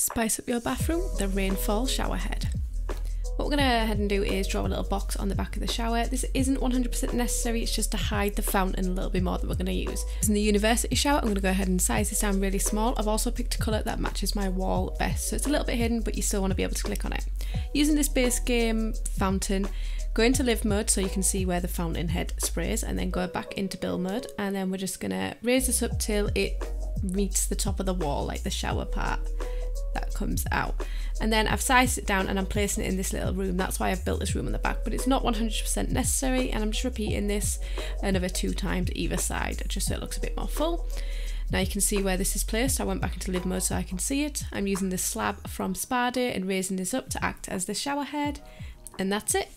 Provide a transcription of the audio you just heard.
Spice up your bathroom with a rainfall shower head. What we're going to ahead and do is draw a little box on the back of the shower. This isn't 100% necessary, it's just to hide the fountain a little bit more that we're going to use. In the university shower, I'm going to go ahead and size this down really small. I've also picked a colour that matches my wall best, so it's a little bit hidden, but you still want to be able to click on it. Using this base game fountain, go into live mode so you can see where the fountain head sprays, and then go back into build mode, and then we're just going to raise this up till it meets the top of the wall, like the shower part that comes out. And then I've sized it down and I'm placing it in this little room. That's why I've built this room on the back, but it's not 100% necessary. And I'm just repeating this another two times either side, just so it looks a bit more full. Now you can see where this is placed. I went back into live mode so I can see it. I'm using this slab from Spa Day and raising this up to act as the shower head. And that's it.